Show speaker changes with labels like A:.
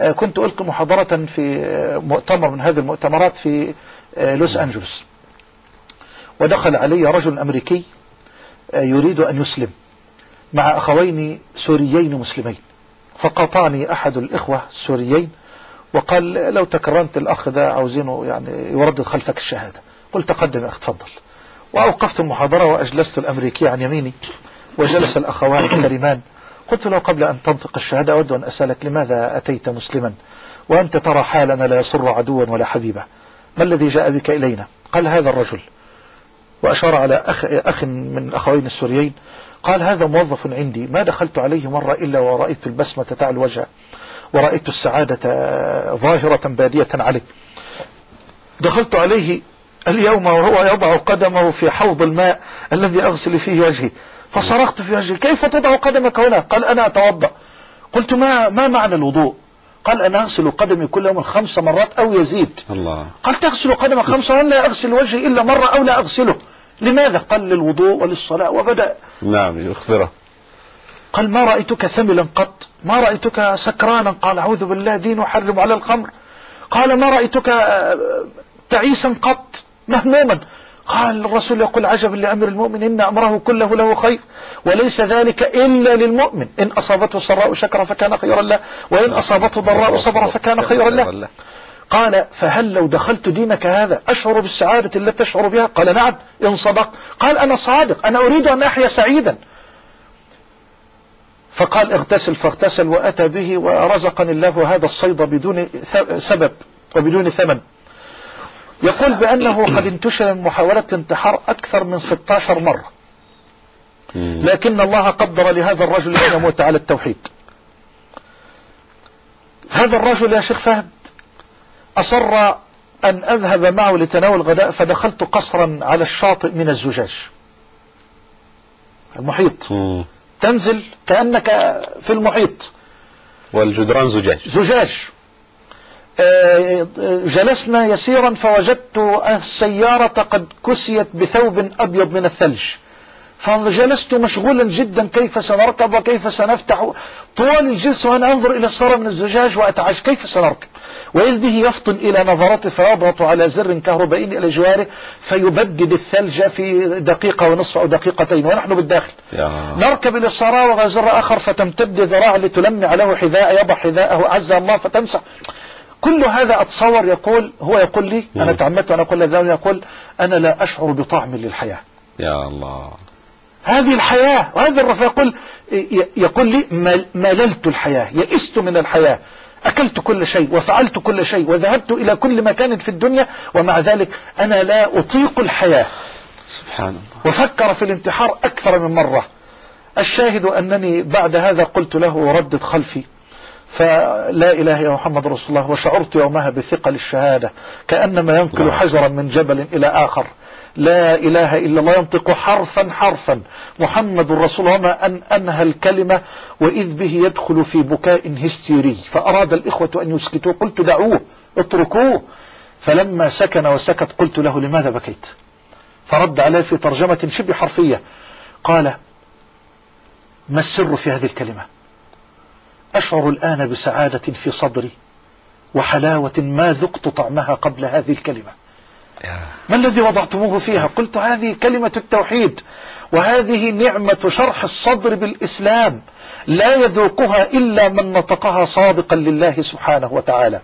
A: آه، كنت ألقي محاضرة في آه، مؤتمر من هذه المؤتمرات في آه، لوس أنجلوس. ودخل علي رجل أمريكي يريد أن يسلم مع أخوين سوريين مسلمين. فقاطعني أحد الإخوة السوريين وقال لو تكرمت الأخ ده عاوزينه يعني يردد خلفك الشهادة. قلت قدم يا أخي تفضل وأوقفت المحاضرة وأجلست الأمريكي عن يميني وجلس الأخوان الكريمان قلت له قبل أن تنطق الشهادة أود أن أسألك لماذا أتيت مسلما؟ وأنت ترى حالنا لا يسر عدوا ولا حبيبا. ما الذي جاء بك إلينا؟ قال هذا الرجل. وأشار على أخ, أخ من الأخوين السوريين. قال هذا موظف عندي. ما دخلت عليه مرة إلا ورأيت البسمة تعلو وجهه. ورأيت السعادة ظاهرة بادية عليه. دخلت عليه اليوم وهو يضع قدمه في حوض الماء الذي أغسل فيه وجهي. فصرخت في وجهي كيف تضع قدمك هنا؟ قال أنا أتوضأ. قلت ما, ما معنى الوضوء؟ قال أنا أغسل قدمي كل يوم خمس مرات أو يزيد.
B: الله.
A: قال تغسل قدمك خمس مرات؟ لا أغسل وجهي إلا مرة أو لا أغسله. لماذا؟ قال للوضوء وللصلاة. وبدأ.
B: نعم يخبره.
A: قال ما رأيتك ثملا قط؟ ما رأيتك سكرانا؟ قال أعوذ بالله دين وحرم على الخمر. قال ما رأيتك تعيسا قط؟ مهموما قال الرسول يقول عجبا لأمر المؤمن إن أمره كله له خير وليس ذلك إلا للمؤمن. إن أصابته سراء شكر فكان خيرا له وإن أصابته ضراء صبر فكان خيرا له. قال فهل لو دخلت دينك هذا أشعر بالسعادة التي تشعر بها؟ قال نعم. إن صدق قال أنا صادق. أنا أريد أن أحيا سعيدا. فقال اغتسل. فاغتسل وأتى به ورزقني الله هذا الصيد بدون سبب وبدون ثمن. يقول بأنه قد انتشر من محاولة انتحار أكثر من 16 مرة. لكن الله قدر لهذا الرجل أن يموت على التوحيد. هذا الرجل يا شيخ فهد أصر أن أذهب معه لتناول غداء فدخلت قصرا على الشاطئ من الزجاج. المحيط. تنزل كأنك في المحيط.
B: والجدران زجاج.
A: زجاج. جلسنا يسيرا فوجدت السيارة قد كسيت بثوب أبيض من الثلج. فجلست مشغولا جدا كيف سنركب وكيف سنفتح. طوال الجلسة وأنا أنظر إلى السارة من الزجاج وأتعج كيف سنركب. وإذ به يفطن إلى نظرته فيضغط على زر كهربائي إلى جواره فيبدد الثلج في دقيقة ونصف أو دقيقتين ونحن بالداخل.
B: يا.
A: نركب إلى الصحراء وغزر آخر فتمتد ذراع لتلمع له حذاء يضع حذاءه عز الله فتمسح. كل هذا أتصور يقول هو يقول لي أنا
B: مم.
A: تعمدت وأنا أقول له يقول أنا لا أشعر بطعم للحياة.
B: يا الله.
A: هذه الحياة وهذا الرفاق يقول يقول لي مل- مللت الحياة يئست من الحياة. أكلت كل شيء وفعلت كل شيء وذهبت إلى كل مكان في الدنيا ومع ذلك أنا لا أطيق الحياة.
B: سبحان الله
A: وفكر في الانتحار أكثر من مرة. الشاهد أنني بعد هذا قلت له ردد خلفي. فلا إله إلا محمد رسول الله وشعرت يومها بثقل الشهادة كأنما ينقل
B: نعم.
A: حجرا من جبل إلى آخر. لا إله إلا الله ينطق حرفا حرفا. محمد رسول الله وما أن أنهى الكلمة وإذ به يدخل في بكاء هستيري. فأراد الإخوة أن يسكتوا قلت دعوه اتركوه. فلما سكن وسكت قلت له لماذا بكيت؟ فرد علي في ترجمة شبه حرفية قال ما السر في هذه الكلمة؟ أشعر الآن بسعادة في صدري وحلاوة ما ذقت طعمها قبل هذه الكلمة. ما الذي وضعتموه فيها؟ قلت هذه كلمة التوحيد وهذه نعمة شرح الصدر بالإسلام لا يذوقها إلا من نطقها صادقا لله سبحانه وتعالى.